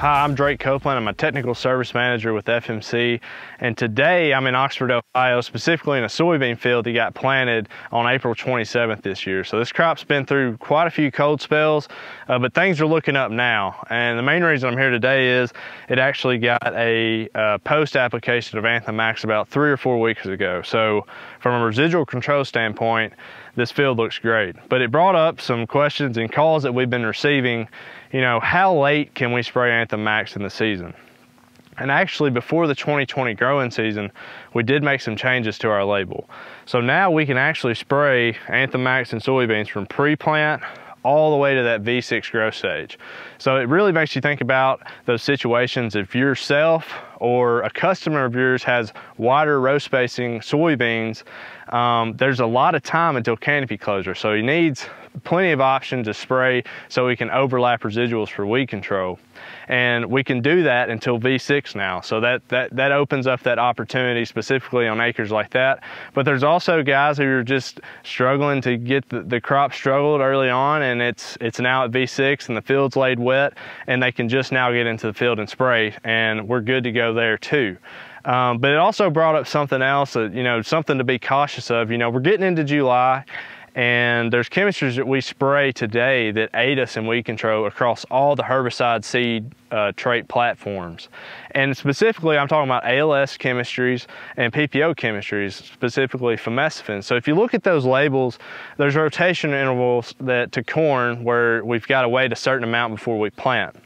Hi, I'm Drake Copeland. I'm a technical service manager with FMC. And today I'm in Oxford, Ohio, specifically in a soybean field that got planted on April 27th this year. So this crop's been through quite a few cold spells, uh, but things are looking up now. And the main reason I'm here today is it actually got a uh, post application of Anthem MAXX about three or four weeks ago. So from a residual control standpoint, this field looks great. But it brought up some questions and calls that we've been receiving you know, how late can we spray Anthem MAXX in the season? And actually, before the 2020 growing season, we did make some changes to our label. So now we can actually spray Anthem MAXX and soybeans from pre-plant all the way to that V6 growth stage. So it really makes you think about those situations if yourself or a customer of yours has wider row spacing soybeans, um, there's a lot of time until canopy closure. So he needs plenty of options to spray so we can overlap residuals for weed control. And we can do that until V6 now. So that, that, that opens up that opportunity specifically on acres like that. But there's also guys who are just struggling to get the, the crop struggled early on and it's, it's now at V6 and the field's laid wet and they can just now get into the field and spray and we're good to go there too. Um, but it also brought up something else, that, you know, something to be cautious of. You know, we're getting into July and there's chemistries that we spray today that aid us in weed control across all the herbicide seed uh, trait platforms. And specifically, I'm talking about ALS chemistries and PPO chemistries, specifically fomesafen. So if you look at those labels, there's rotation intervals that to corn where we've got to wait a certain amount before we plant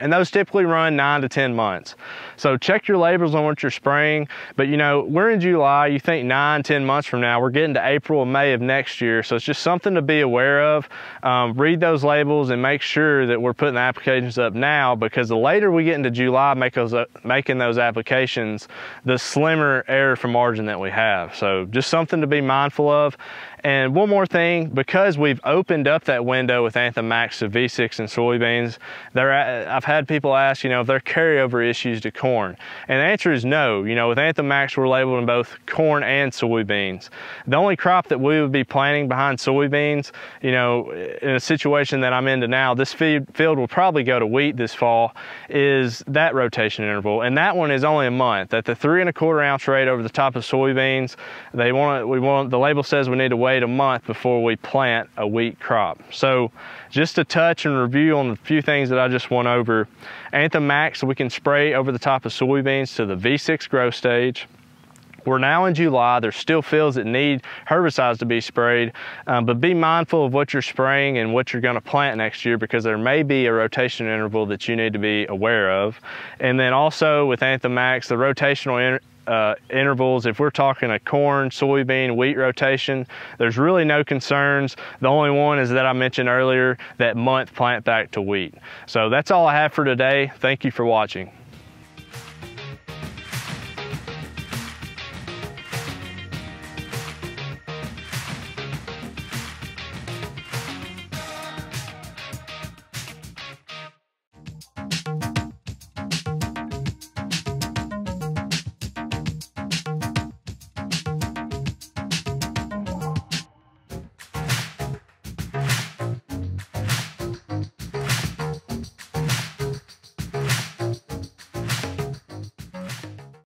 and those typically run nine to 10 months. So check your labels on what you're spraying, but you know, we're in July, you think nine, 10 months from now, we're getting to April and May of next year, so it's just something to be aware of. Um, read those labels and make sure that we're putting the applications up now, because the later we get into July make those, uh, making those applications, the slimmer error from margin that we have. So just something to be mindful of. And one more thing, because we've opened up that window with Anthem MAXX to V6 and soybeans, there, I've had people ask, you know, if there are carryover issues to corn. And the answer is no. You know, with Anthem MAXX, we're labeled in both corn and soybeans. The only crop that we would be planting behind soybeans, you know, in a situation that I'm into now, this field will probably go to wheat this fall, is that rotation interval. And that one is only a month. At the three and a quarter ounce rate over the top of soybeans, they want, we want, the label says we need to wait a month before we plant a wheat crop. So just to touch and review on a few things that I just went over. Anthem MAXX we can spray over the top of soybeans to the V6 growth stage. We're now in July. There's still fields that need herbicides to be sprayed, um, but be mindful of what you're spraying and what you're going to plant next year because there may be a rotation interval that you need to be aware of. And then also with Anthem MAXX, the rotational uh, intervals, if we're talking a corn, soybean, wheat rotation, there's really no concerns. The only one is that I mentioned earlier, that month plant back to wheat. So that's all I have for today. Thank you for watching.